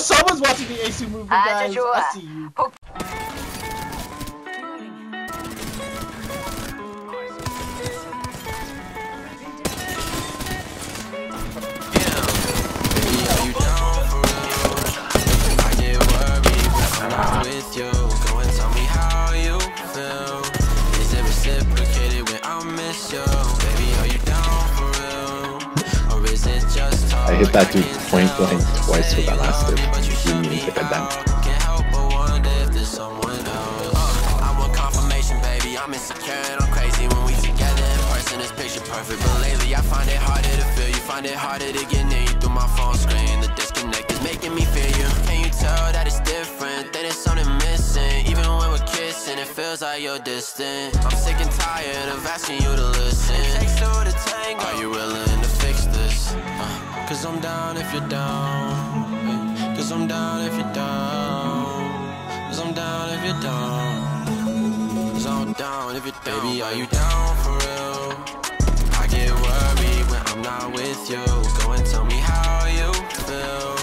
someone's watching the AC movement, ah, guys. I see you. with I hit that dude point blank twice with that last hit. Didn't even hit a dent. Can't help but wonder if there's someone else. I want confirmation, baby. I'm insecure and I'm crazy when we together in person. It's picture perfect, but lately I find it harder to feel you. It harder to get near you through my phone screen. The disconnect is making me feel you. Can you tell that it's different? That it's something missing. Even when we're kissing, it feels like you're distant. I'm sick and tired of asking you to listen. It takes two to tango. If you're down. Cause I'm down if you're down. Cause I'm down if you're down. Cause I'm down if you're down. Baby, are you down for real? I get worried when I'm not with you. Go and tell me how you feel.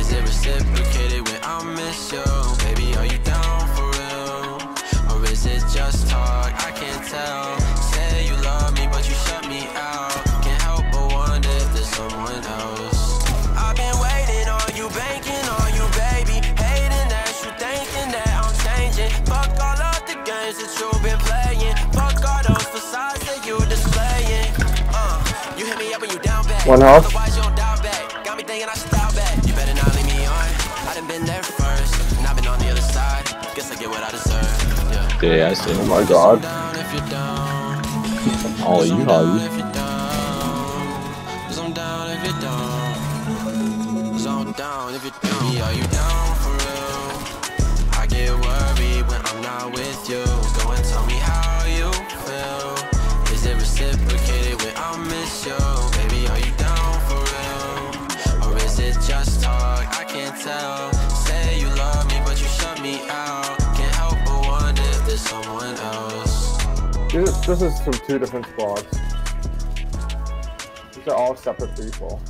Is it reciprocated when I miss you? Baby, are you down for real? Or is it just talk? I can't tell. I deserve. Yeah. Yeah, I see. Oh my god. Down if you're down. All you down hoes. if you're down. Cause I'm down if you're down. Cause I'm down if you're down. Baby, are you down for real? I get worried when I'm not with you. Go and tell me how you feel. Is it reciprocated when I miss you? Just talk? I can't tell. Say you love me, but you shut me out. Can't help but wonder if there's someone else. This, this is from two different squads. These are all separate people.